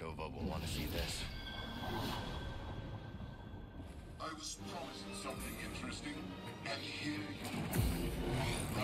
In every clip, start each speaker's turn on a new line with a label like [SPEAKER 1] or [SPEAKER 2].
[SPEAKER 1] Nova will want to see this.
[SPEAKER 2] I was promised something interesting, and here you are.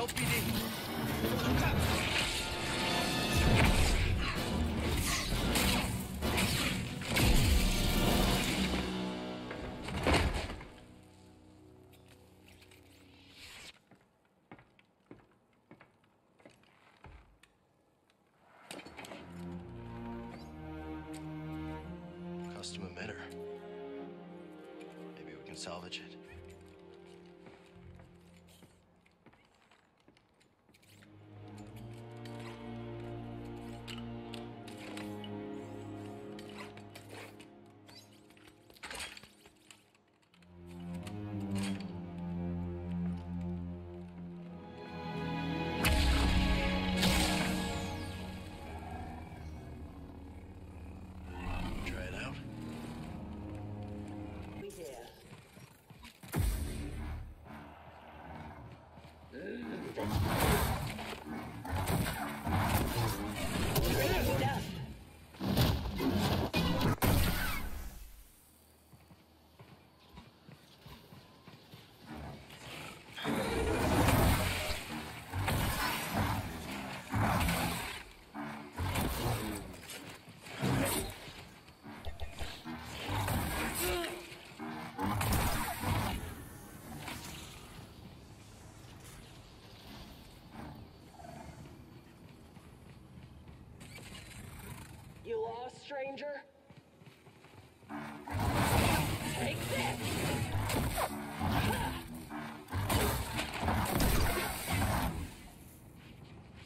[SPEAKER 2] Help me!
[SPEAKER 1] Custom emitter. Maybe we can salvage it.
[SPEAKER 3] lost, stranger? Take this!